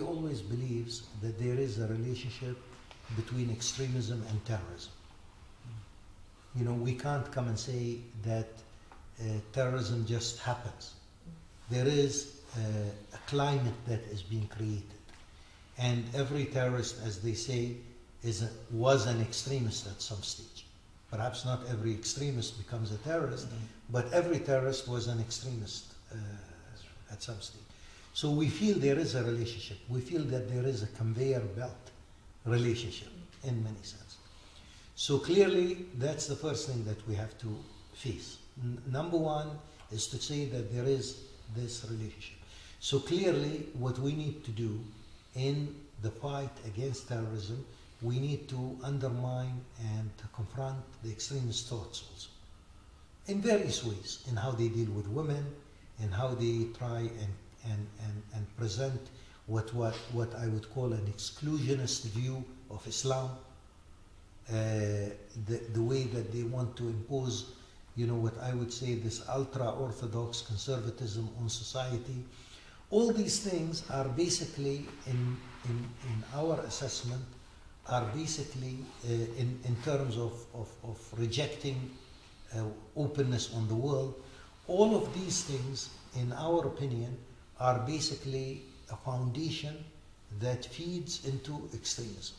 believes that there is a relationship between extremism and terrorism. You know, we can't come and say that uh, terrorism just happens. There is uh, a climate that is being created. And every terrorist, as they say, is a, was an extremist at some stage. Perhaps not every extremist becomes a terrorist, but every terrorist was an extremist uh, at some stage. So we feel there is a relationship. We feel that there is a conveyor belt relationship in many sense. So clearly, that's the first thing that we have to face. N- number one is to say that there is this relationship. So clearly, what we need to do in the fight against terrorism, we need to undermine and to confront the extremist thoughts also. In various ways, in how they deal with women, in how they try and, and, and, and present what, what, what I would call an exclusionist view of Islam, uh, the, the way that they want to impose, you know, what I would say this ultra orthodox conservatism on society. All these things are basically, in, in, in our assessment, are basically uh, in, in terms of, of, of rejecting uh, openness on the world. All of these things, in our opinion, are basically a foundation that feeds into extremism.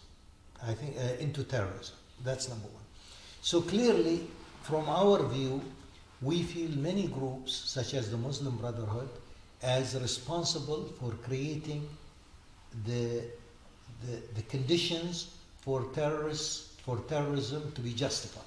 I think uh, into terrorism. That's number one. So clearly, from our view, we feel many groups, such as the Muslim Brotherhood, as responsible for creating the, the, the conditions for terrorists for terrorism to be justified.